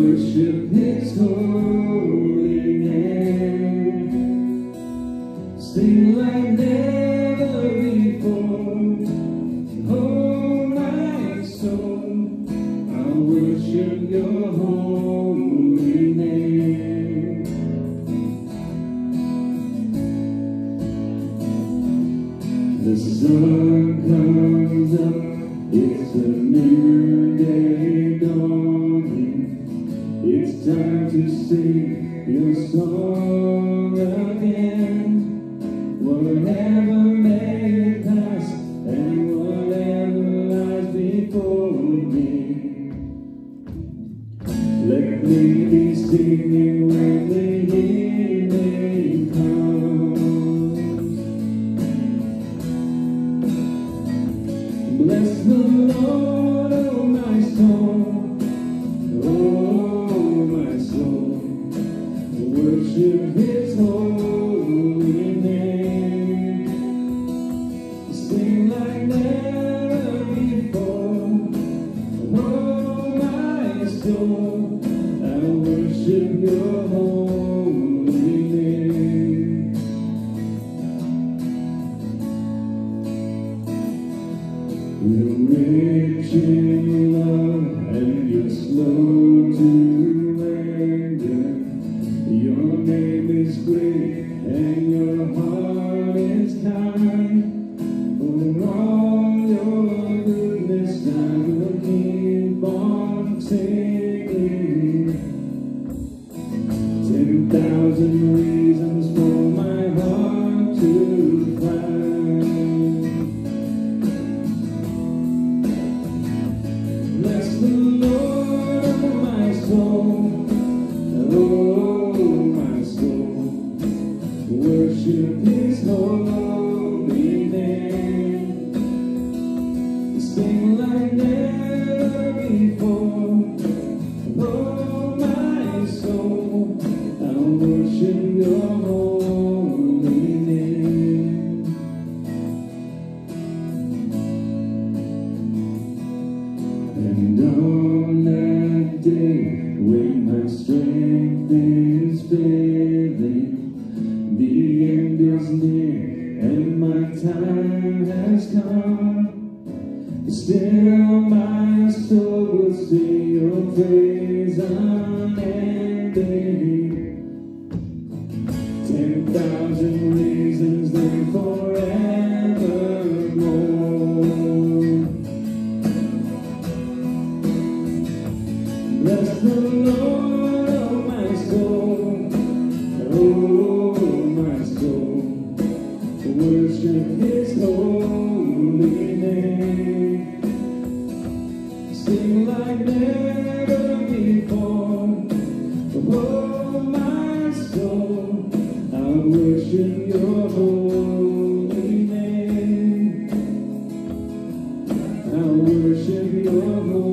worship His holy name. Sing like never before. Oh, my soul, I worship Your holy name. The sun comes up, it's a new time to sing your song again. Whatever may pass and whatever lies before me. Let me be singing when the evening comes. Bless the Lord, oh my soul, worship His holy name. Sing like never before, oh my soul, I worship Your holy and your heart is kind. Still my strength is failing, the end is near and my time has come. Instead, my soul will sing your praise unending. Worship Your holy name. I worship Your holy name.